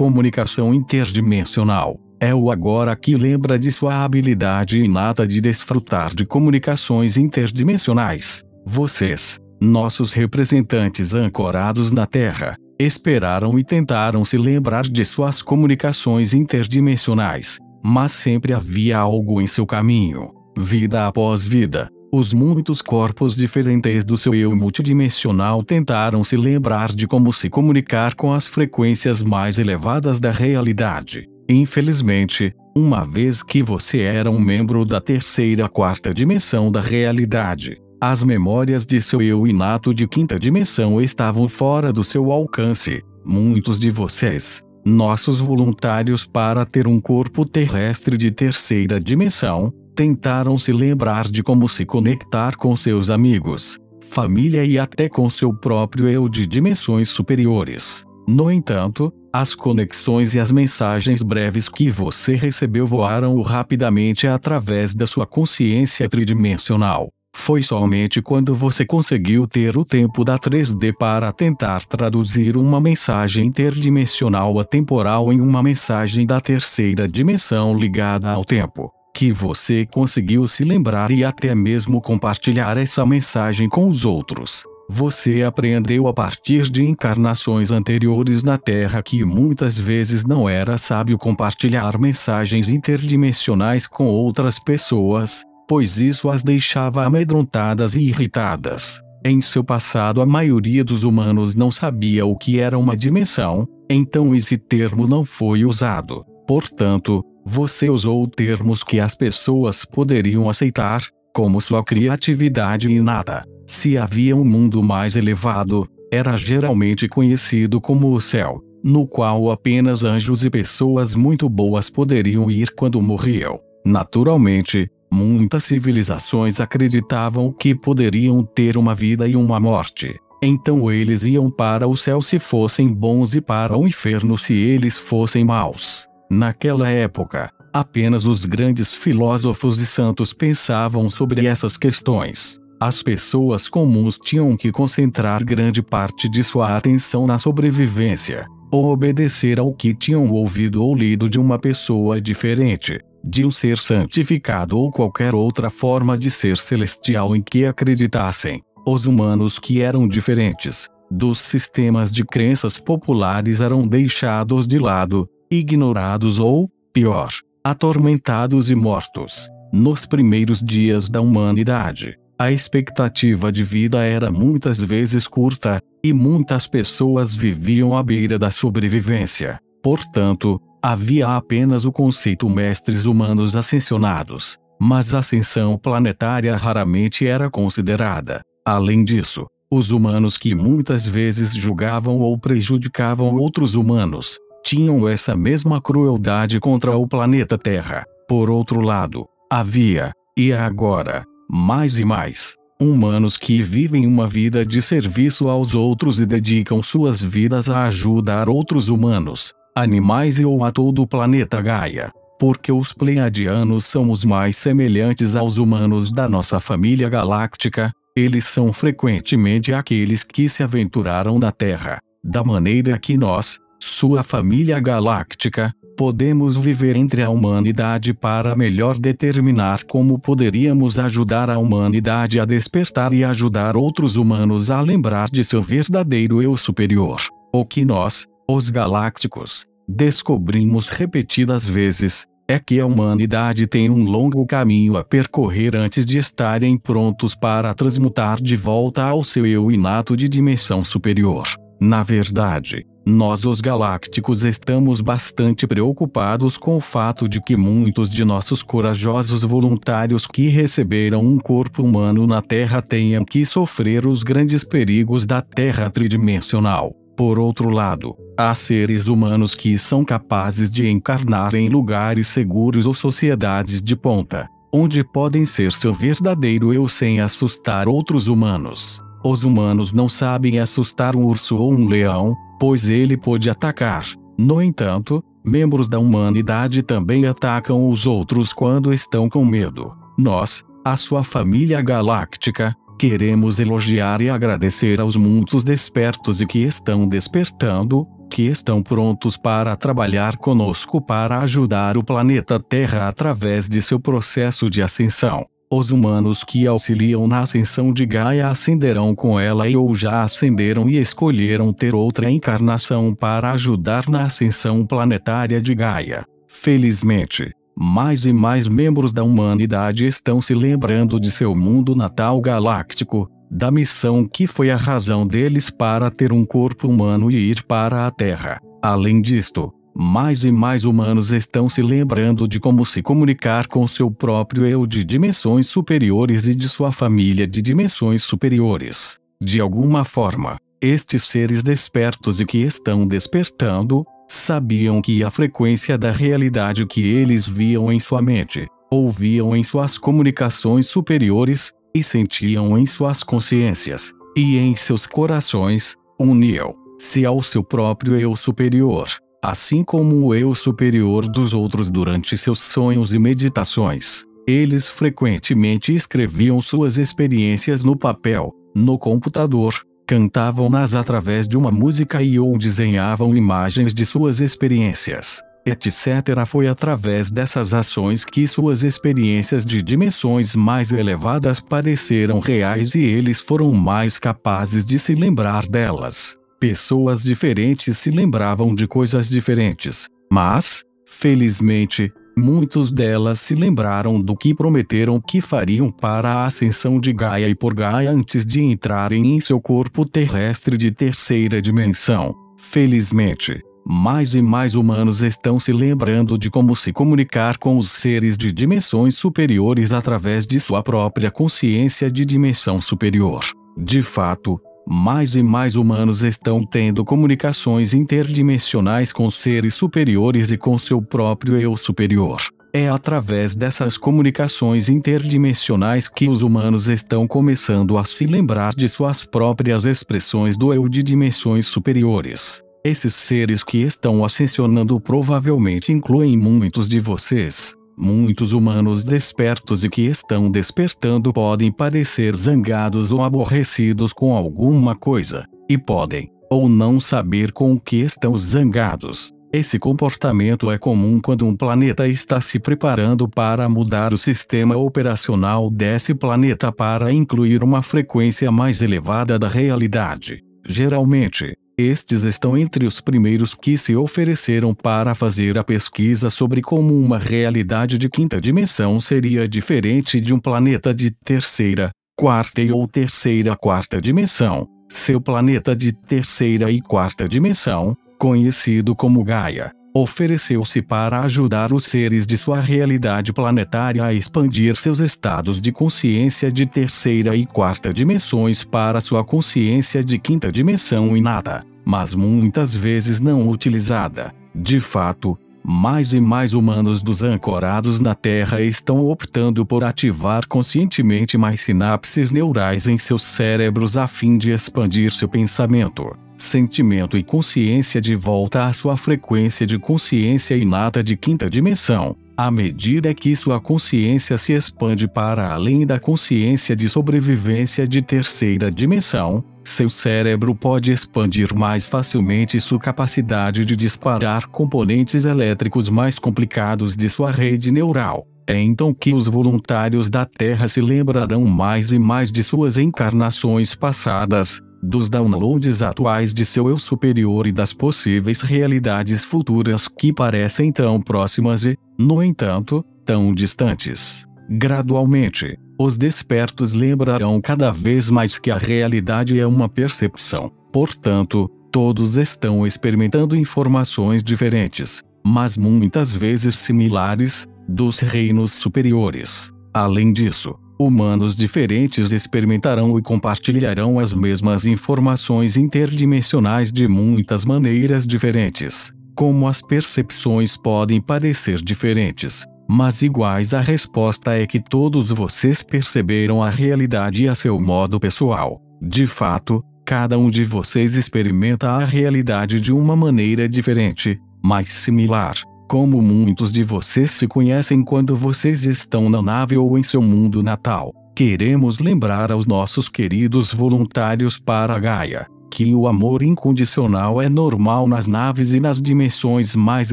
comunicação interdimensional. É o agora que lembra de sua habilidade inata de desfrutar de comunicações interdimensionais. Vocês, nossos representantes ancorados na Terra, esperaram e tentaram se lembrar de suas comunicações interdimensionais, mas sempre havia algo em seu caminho, vida após vida. Os muitos corpos diferentes do seu eu multidimensional tentaram se lembrar de como se comunicar com as frequências mais elevadas da realidade. Infelizmente, uma vez que você era um membro da terceira quarta dimensão da realidade, as memórias de seu eu inato de quinta dimensão estavam fora do seu alcance. Muitos de vocês, nossos voluntários para ter um corpo terrestre de terceira dimensão, tentaram se lembrar de como se conectar com seus amigos, família e até com seu próprio eu de dimensões superiores. No entanto, as conexões e as mensagens breves que você recebeu voaram rapidamente através da sua consciência tridimensional. Foi somente quando você conseguiu ter o tempo da 3D para tentar traduzir uma mensagem interdimensional atemporal em uma mensagem da terceira dimensão ligada ao tempo, que você conseguiu se lembrar e até mesmo compartilhar essa mensagem com os outros. Você aprendeu a partir de encarnações anteriores na Terra que muitas vezes não era sábio compartilhar mensagens interdimensionais com outras pessoas, pois isso as deixava amedrontadas e irritadas. Em seu passado, a maioria dos humanos não sabia o que era uma dimensão, então esse termo não foi usado. Portanto, você usou termos que as pessoas poderiam aceitar, como sua criatividade inata. Se havia um mundo mais elevado, era geralmente conhecido como o céu, no qual apenas anjos e pessoas muito boas poderiam ir quando morriam. Naturalmente, Muitas civilizações acreditavam que poderiam ter uma vida e uma morte. Então eles iam para o céu se fossem bons e para o inferno se eles fossem maus. Naquela época, apenas os grandes filósofos e santos pensavam sobre essas questões. As pessoas comuns tinham que concentrar grande parte de sua atenção na sobrevivência, ou obedecer ao que tinham ouvido ou lido de uma pessoa diferente de um ser santificado ou qualquer outra forma de ser celestial em que acreditassem. Os humanos que eram diferentes dos sistemas de crenças populares eram deixados de lado, ignorados ou, pior, atormentados e mortos. Nos primeiros dias da humanidade, a expectativa de vida era muitas vezes curta, e muitas pessoas viviam à beira da sobrevivência. Portanto, Havia apenas o conceito mestres humanos ascensionados, mas a ascensão planetária raramente era considerada. Além disso, os humanos que muitas vezes julgavam ou prejudicavam outros humanos, tinham essa mesma crueldade contra o planeta Terra. Por outro lado, havia, e agora, mais e mais, humanos que vivem uma vida de serviço aos outros e dedicam suas vidas a ajudar outros humanos, animais e ou a todo o planeta Gaia, porque os pleiadianos são os mais semelhantes aos humanos da nossa família galáctica, eles são frequentemente aqueles que se aventuraram na Terra, da maneira que nós, sua família galáctica, podemos viver entre a humanidade para melhor determinar como poderíamos ajudar a humanidade a despertar e ajudar outros humanos a lembrar de seu verdadeiro eu superior. O que nós, os galácticos, descobrimos repetidas vezes, é que a humanidade tem um longo caminho a percorrer antes de estarem prontos para transmutar de volta ao seu eu inato de dimensão superior. Na verdade, nós os galácticos estamos bastante preocupados com o fato de que muitos de nossos corajosos voluntários que receberam um corpo humano na Terra tenham que sofrer os grandes perigos da Terra tridimensional. Por outro lado, há seres humanos que são capazes de encarnar em lugares seguros ou sociedades de ponta, onde podem ser seu verdadeiro eu sem assustar outros humanos. Os humanos não sabem assustar um urso ou um leão, pois ele pode atacar. No entanto, membros da humanidade também atacam os outros quando estão com medo. Nós, a sua família galáctica, Queremos elogiar e agradecer aos muitos despertos e que estão despertando, que estão prontos para trabalhar conosco para ajudar o planeta Terra através de seu processo de ascensão. Os humanos que auxiliam na ascensão de Gaia ascenderão com ela e ou já ascenderam e escolheram ter outra encarnação para ajudar na ascensão planetária de Gaia. Felizmente, mais e mais membros da humanidade estão se lembrando de seu mundo natal galáctico, da missão que foi a razão deles para ter um corpo humano e ir para a Terra. Além disto, mais e mais humanos estão se lembrando de como se comunicar com seu próprio eu de dimensões superiores e de sua família de dimensões superiores. De alguma forma, estes seres despertos e que estão despertando, sabiam que a frequência da realidade que eles viam em sua mente, ouviam em suas comunicações superiores, e sentiam em suas consciências, e em seus corações, uniam-se ao seu próprio eu superior, assim como o eu superior dos outros durante seus sonhos e meditações. Eles frequentemente escreviam suas experiências no papel, no computador, cantavam-nas através de uma música e ou desenhavam imagens de suas experiências etc. Foi através dessas ações que suas experiências de dimensões mais elevadas pareceram reais e eles foram mais capazes de se lembrar delas. Pessoas diferentes se lembravam de coisas diferentes, mas, felizmente, muitos delas se lembraram do que prometeram que fariam para a ascensão de Gaia e por Gaia antes de entrarem em seu corpo terrestre de terceira dimensão. Felizmente, mais e mais humanos estão se lembrando de como se comunicar com os seres de dimensões superiores através de sua própria consciência de dimensão superior. De fato, mais e mais humanos estão tendo comunicações interdimensionais com seres superiores e com seu próprio eu superior. É através dessas comunicações interdimensionais que os humanos estão começando a se lembrar de suas próprias expressões do eu de dimensões superiores. Esses seres que estão ascensionando provavelmente incluem muitos de vocês. Muitos humanos despertos e que estão despertando podem parecer zangados ou aborrecidos com alguma coisa, e podem, ou não saber com o que estão zangados. Esse comportamento é comum quando um planeta está se preparando para mudar o sistema operacional desse planeta para incluir uma frequência mais elevada da realidade. Geralmente, estes estão entre os primeiros que se ofereceram para fazer a pesquisa sobre como uma realidade de quinta dimensão seria diferente de um planeta de terceira, quarta e ou terceira quarta dimensão. Seu planeta de terceira e quarta dimensão, conhecido como Gaia, ofereceu-se para ajudar os seres de sua realidade planetária a expandir seus estados de consciência de terceira e quarta dimensões para sua consciência de quinta dimensão nada mas muitas vezes não utilizada. De fato, mais e mais humanos dos ancorados na Terra estão optando por ativar conscientemente mais sinapses neurais em seus cérebros a fim de expandir seu pensamento, sentimento e consciência de volta à sua frequência de consciência inata de quinta dimensão. À medida que sua consciência se expande para além da consciência de sobrevivência de terceira dimensão, seu cérebro pode expandir mais facilmente sua capacidade de disparar componentes elétricos mais complicados de sua rede neural. É então que os voluntários da Terra se lembrarão mais e mais de suas encarnações passadas, dos downloads atuais de seu eu superior e das possíveis realidades futuras que parecem tão próximas e, no entanto, tão distantes. Gradualmente, os despertos lembrarão cada vez mais que a realidade é uma percepção. Portanto, todos estão experimentando informações diferentes, mas muitas vezes similares, dos reinos superiores. Além disso, humanos diferentes experimentarão e compartilharão as mesmas informações interdimensionais de muitas maneiras diferentes. Como as percepções podem parecer diferentes, mas iguais, a resposta é que todos vocês perceberam a realidade a seu modo pessoal. De fato, cada um de vocês experimenta a realidade de uma maneira diferente, mas similar. Como muitos de vocês se conhecem quando vocês estão na nave ou em seu mundo natal, queremos lembrar aos nossos queridos voluntários para Gaia, que o amor incondicional é normal nas naves e nas dimensões mais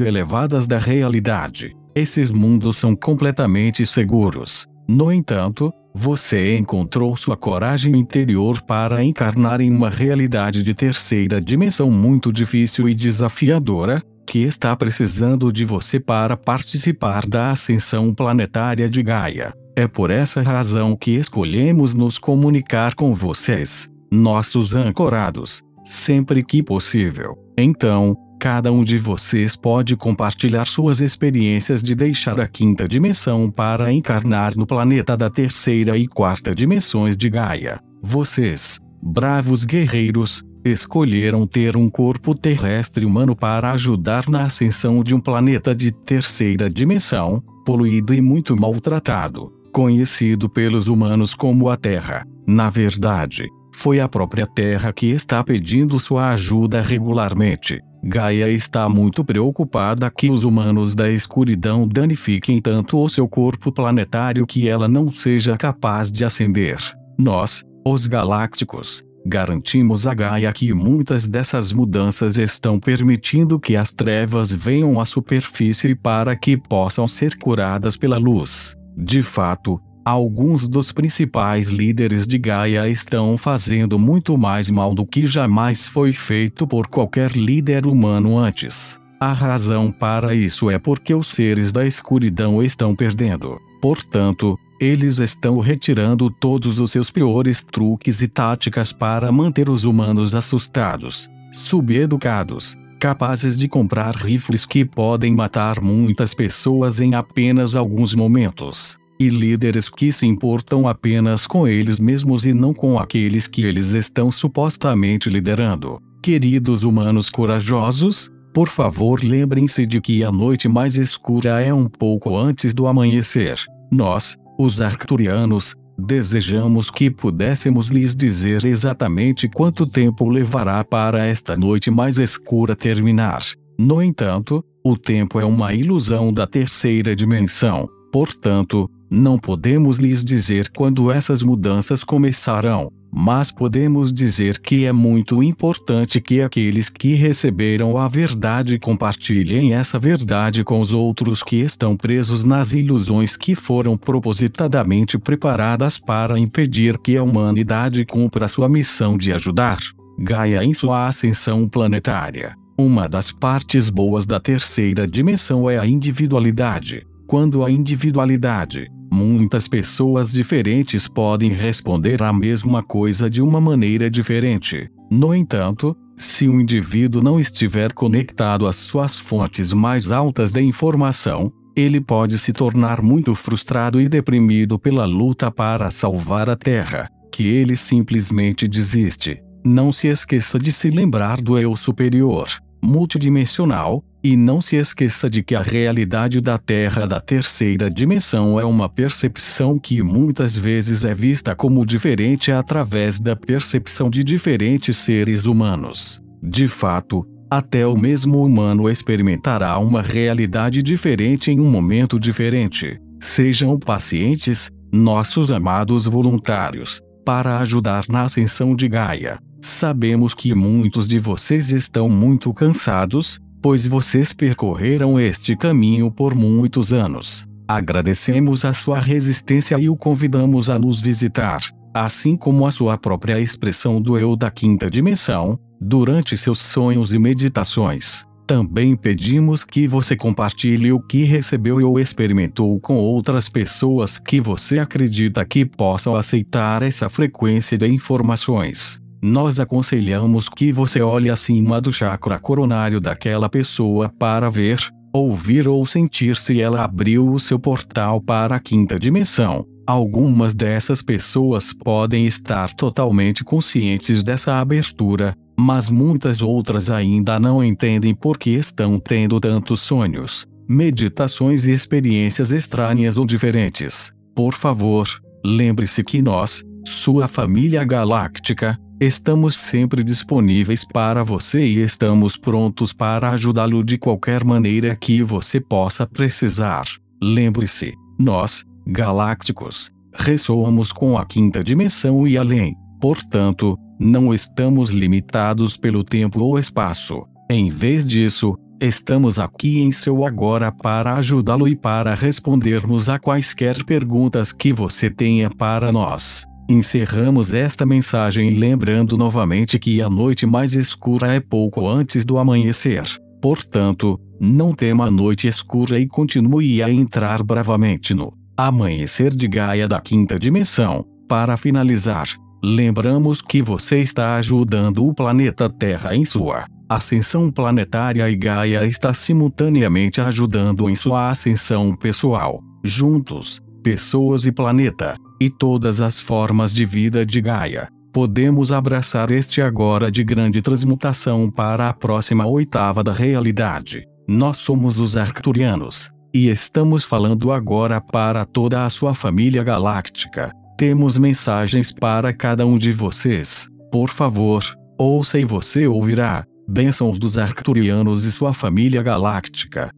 elevadas da realidade. Esses mundos são completamente seguros. No entanto, você encontrou sua coragem interior para encarnar em uma realidade de terceira dimensão muito difícil e desafiadora, que está precisando de você para participar da ascensão planetária de Gaia. É por essa razão que escolhemos nos comunicar com vocês, nossos ancorados, sempre que possível. Então, cada um de vocês pode compartilhar suas experiências de deixar a quinta dimensão para encarnar no planeta da terceira e quarta dimensões de Gaia. Vocês, bravos guerreiros, escolheram ter um corpo terrestre humano para ajudar na ascensão de um planeta de terceira dimensão, poluído e muito maltratado, conhecido pelos humanos como a Terra. Na verdade, foi a própria Terra que está pedindo sua ajuda regularmente. Gaia está muito preocupada que os humanos da escuridão danifiquem tanto o seu corpo planetário que ela não seja capaz de ascender. Nós, os galácticos, Garantimos a Gaia que muitas dessas mudanças estão permitindo que as trevas venham à superfície para que possam ser curadas pela luz. De fato, alguns dos principais líderes de Gaia estão fazendo muito mais mal do que jamais foi feito por qualquer líder humano antes. A razão para isso é porque os seres da escuridão estão perdendo. Portanto, eles estão retirando todos os seus piores truques e táticas para manter os humanos assustados, subeducados, capazes de comprar rifles que podem matar muitas pessoas em apenas alguns momentos, e líderes que se importam apenas com eles mesmos e não com aqueles que eles estão supostamente liderando. Queridos humanos corajosos, por favor lembrem-se de que a noite mais escura é um pouco antes do amanhecer. Nós, os arcturianos, desejamos que pudéssemos lhes dizer exatamente quanto tempo levará para esta noite mais escura terminar. No entanto, o tempo é uma ilusão da terceira dimensão, portanto, não podemos lhes dizer quando essas mudanças começarão. Mas podemos dizer que é muito importante que aqueles que receberam a verdade compartilhem essa verdade com os outros que estão presos nas ilusões que foram propositadamente preparadas para impedir que a humanidade cumpra sua missão de ajudar Gaia em sua ascensão planetária. Uma das partes boas da terceira dimensão é a individualidade. Quando a individualidade, Muitas pessoas diferentes podem responder à mesma coisa de uma maneira diferente. No entanto, se o indivíduo não estiver conectado às suas fontes mais altas de informação, ele pode se tornar muito frustrado e deprimido pela luta para salvar a Terra, que ele simplesmente desiste. Não se esqueça de se lembrar do eu superior, multidimensional, e não se esqueça de que a realidade da Terra da terceira dimensão é uma percepção que muitas vezes é vista como diferente através da percepção de diferentes seres humanos. De fato, até o mesmo humano experimentará uma realidade diferente em um momento diferente. Sejam pacientes, nossos amados voluntários, para ajudar na ascensão de Gaia. Sabemos que muitos de vocês estão muito cansados, pois vocês percorreram este caminho por muitos anos. Agradecemos a sua resistência e o convidamos a nos visitar, assim como a sua própria expressão do eu da quinta dimensão, durante seus sonhos e meditações. Também pedimos que você compartilhe o que recebeu ou experimentou com outras pessoas que você acredita que possam aceitar essa frequência de informações. Nós aconselhamos que você olhe acima do chakra coronário daquela pessoa para ver, ouvir ou sentir se ela abriu o seu portal para a quinta dimensão. Algumas dessas pessoas podem estar totalmente conscientes dessa abertura, mas muitas outras ainda não entendem por que estão tendo tantos sonhos, meditações e experiências estranhas ou diferentes. Por favor, lembre-se que nós, sua família galáctica, Estamos sempre disponíveis para você e estamos prontos para ajudá-lo de qualquer maneira que você possa precisar. Lembre-se, nós, galácticos, ressoamos com a quinta dimensão e além. Portanto, Não estamos limitados pelo tempo ou espaço. Em vez disso, estamos aqui em seu agora para ajudá-lo e para respondermos a quaisquer perguntas que você tenha para nós. Encerramos esta mensagem lembrando novamente que a noite mais escura é pouco antes do amanhecer. Portanto, não tema a noite escura e continue a entrar bravamente no amanhecer de Gaia da quinta dimensão. Para finalizar, lembramos que você está ajudando o planeta Terra em sua ascensão planetária e Gaia está simultaneamente ajudando em sua ascensão pessoal. Juntos, pessoas e planeta, e todas as formas de vida de Gaia, podemos abraçar este agora de grande transmutação para a próxima oitava da realidade. Nós somos os Arcturianos, e estamos falando agora para toda a sua família galáctica. Temos mensagens para cada um de vocês. Por favor, ouça e você ouvirá. Bênçãos dos Arcturianos e sua família galáctica.